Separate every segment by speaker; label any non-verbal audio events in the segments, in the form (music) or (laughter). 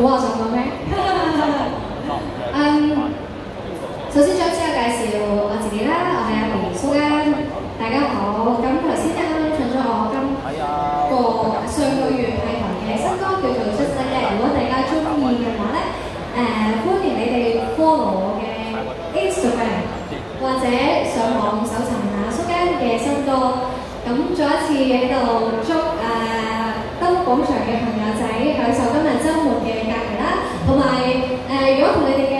Speaker 1: 估我想講咩？嗯，首先再一次介紹我自己啦，我係阿連蘇欣，大家好。咁頭先啱啱唱咗我今個上個月係同嘅新歌叫做《出世》嘅，如果大家中意嘅話咧，誒、歡迎你哋 follow 我嘅 Instagram 或者上網搜尋下蘇欣嘅新歌。咁再一次喺度祝福廣場嘅朋友仔享受今日周末嘅假期啦，同埋誒如果同你哋嘅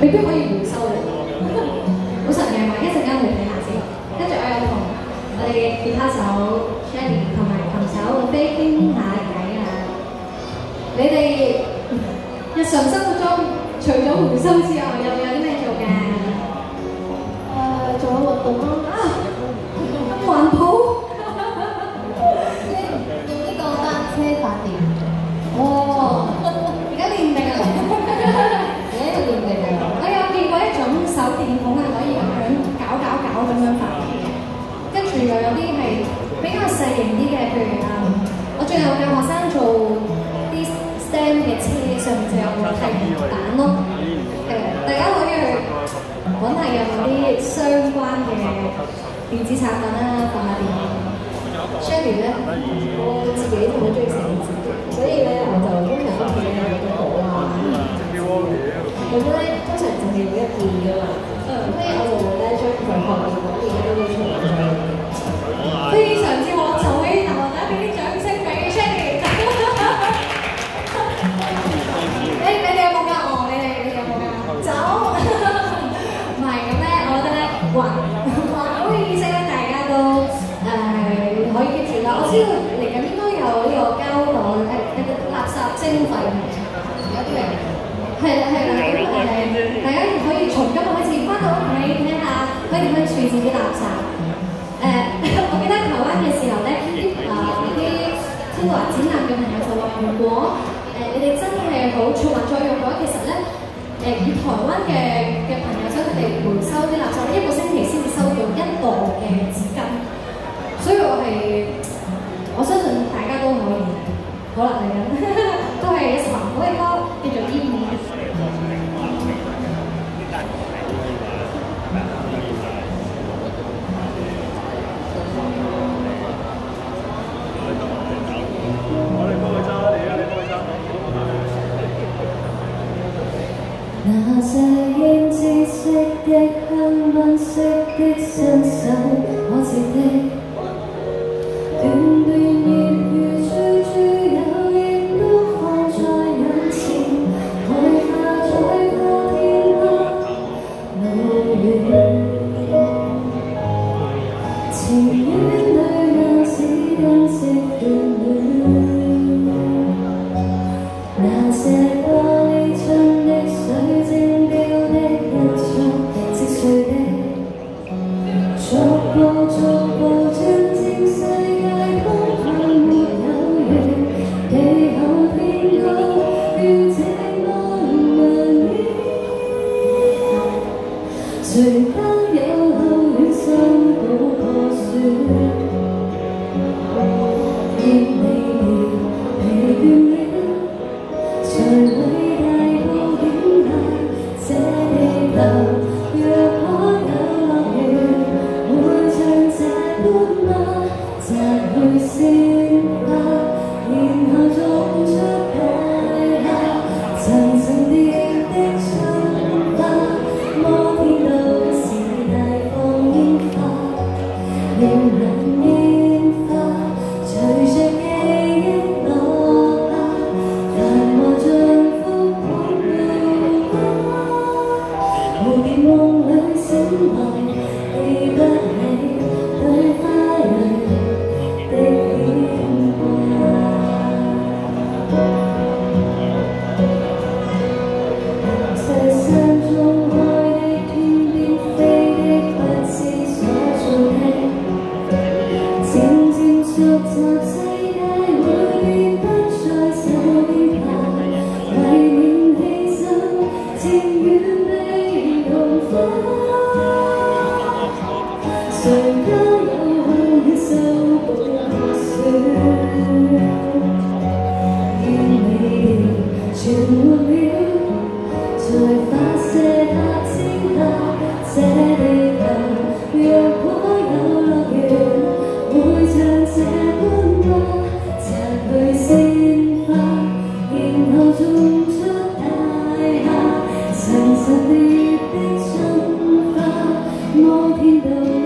Speaker 1: 未必可以較細型啲嘅，譬如啊，我最近有教學生做啲 STEM 嘅車上面就有個提彈咯，誒，大家可以去揾下有冇啲相關嘅電子產品啦，放下電。Shelly 咧，
Speaker 2: 我自己好中意寫字，所以咧我就通常屋企咧有啲簿啊，咁咧通常就係用一件噶嘛，咁咧我就會咧將佢學
Speaker 1: 處置啲垃圾。誒、(laughs) 我記得台灣嘅時候咧，啲啊啲超華展覽嘅朋友就話，如果誒、你哋真係好儲物再用嘅話，其實咧誒、以台灣嘅嘅朋友仔佢哋回收啲垃圾，一個星期先至收到一袋嘅紙巾，所以我係我相信大家都可以。好啦，嚟緊 (laughs) 都係一首環保嘅歌，叫做《煙面》。
Speaker 3: 的雙手，可接的斷斷熱如處處有亦都放在眼前，開花採花天空路遠，情願裏那紫金色眷戀。那些
Speaker 1: lonely in you. window.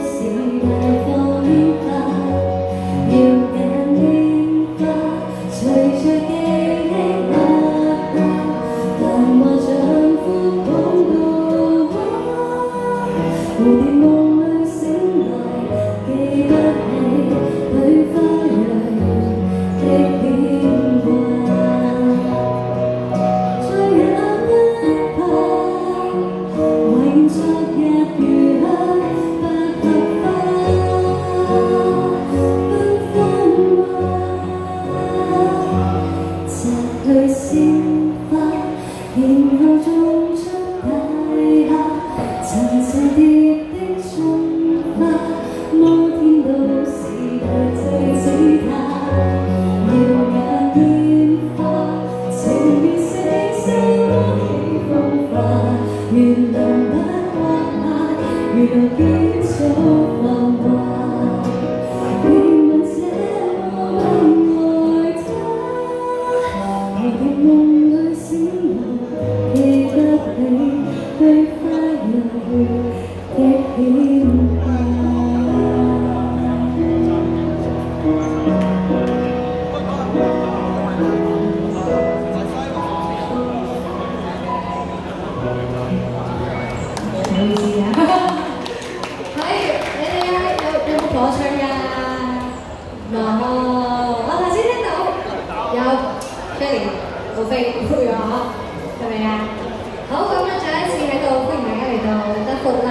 Speaker 1: ok k 系咪啊好咁样再一次喺度欢迎大家嚟到德福啦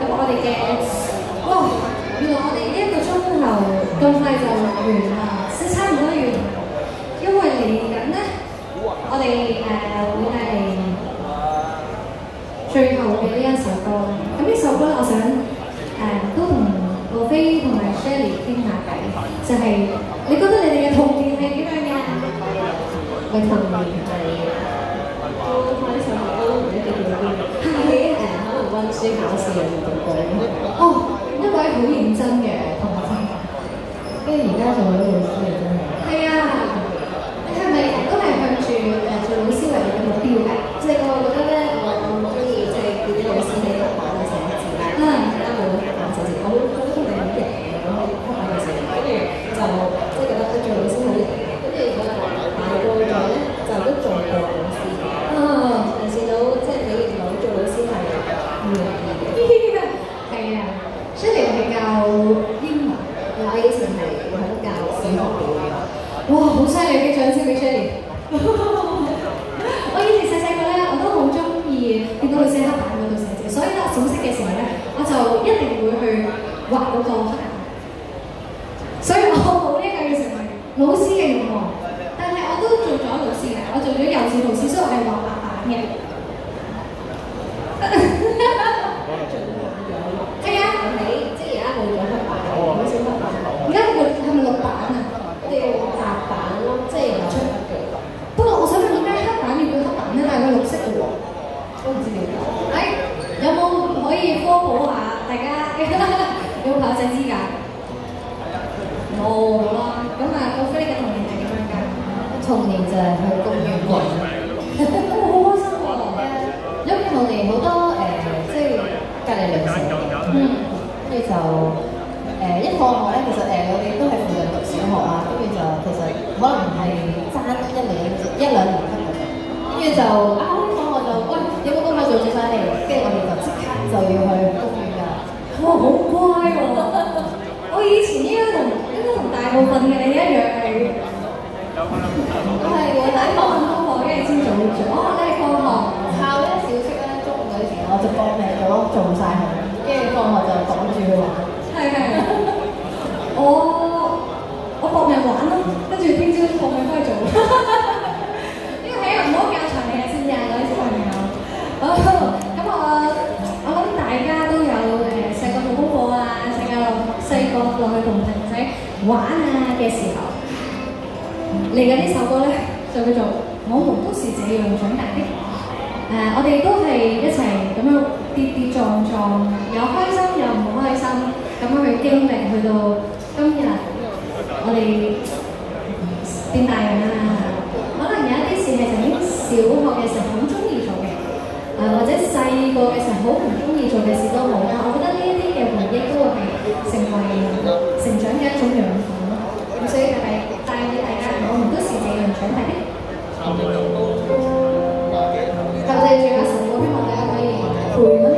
Speaker 1: 咁我哋嘅哇原来我哋呢一个钟头咁快就完啦即差唔多完因为嚟紧咧我哋诶会系最后嘅呢一首歌。咁呢首歌我想诶都同路飞同埋 Shelly 倾下。偈就系你觉得你哋嘅痛嘅
Speaker 2: 訓練係都開心，都唔一定要。誒可能温書考試嘅度過。
Speaker 1: 哦，一位好認真嘅同學，
Speaker 2: 跟住而家仲喺度。Yeah. 就啱啱放我就喂有冇功作做咗上嚟，跟住我哋就即刻就要去公園噶。
Speaker 1: 哇，好乖喎、我以前應該同應該同大部分嘅你一樣我，
Speaker 2: 都係我
Speaker 1: 第
Speaker 2: 一
Speaker 1: 個翻工房，跟住先做咗。哇，你係放學
Speaker 2: 校一小息咧，中午嗰時我就放命咗做晒佢，跟住放學就擋住佢玩。
Speaker 1: 係係。我。嚟緊呢首歌咧就叫做《我們都是這樣長大的》。誒、我哋都係一齊咁樣跌跌撞撞，有開心有唔開心，咁樣去經歷，去到今日我哋變大人啦。可能有一啲事係曾經小學嘅時候好中意做嘅、呃，或者細個嘅時候好唔中意做嘅事都好啦。我覺得呢一啲嘅回憶都會係成為成長嘅一種養分咯。咁所以係。
Speaker 3: 감사해요. 제가 선물을 받아야 돼.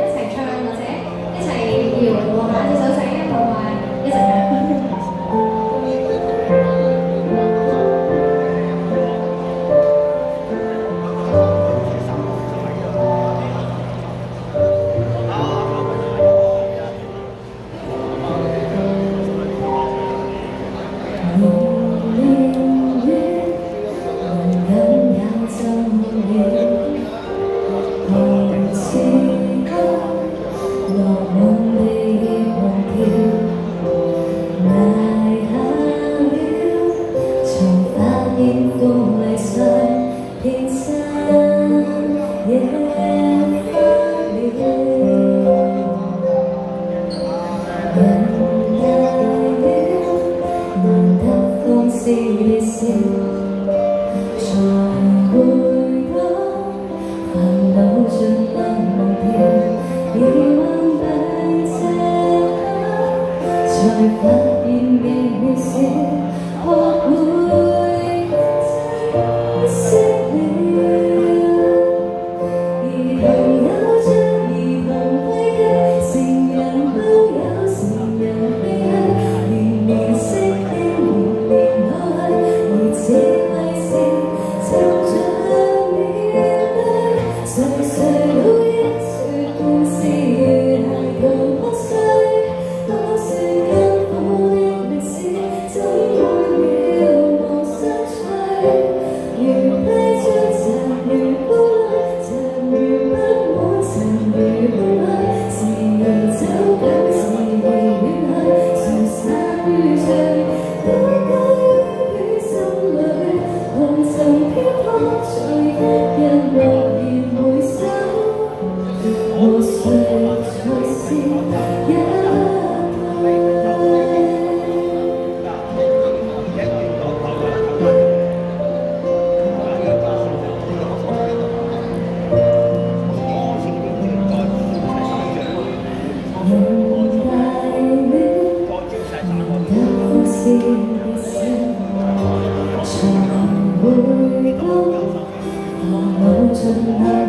Speaker 3: enegreceu. mong mơ chân anh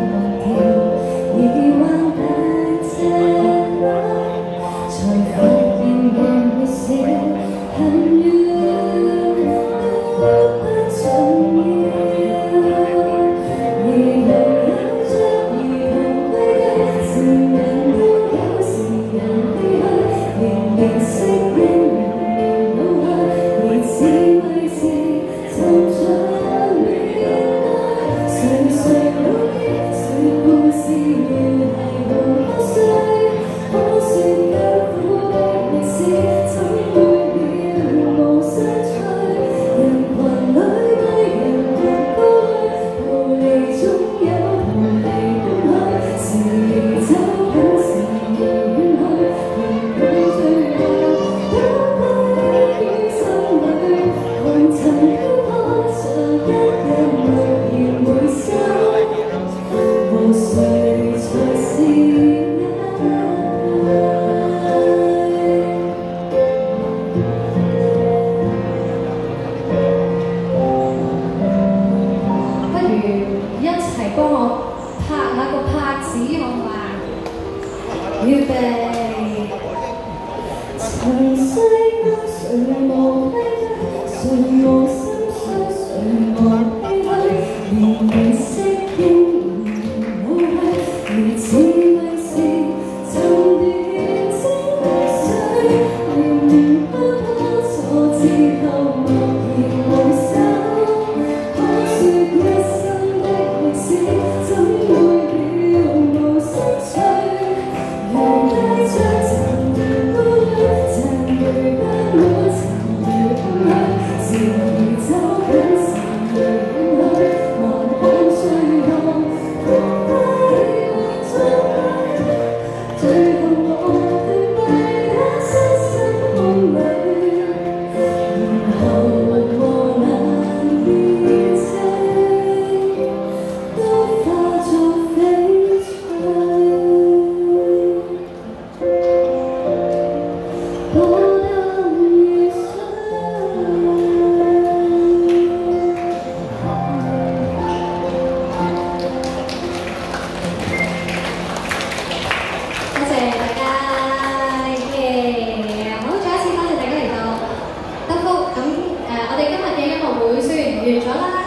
Speaker 3: 解决了。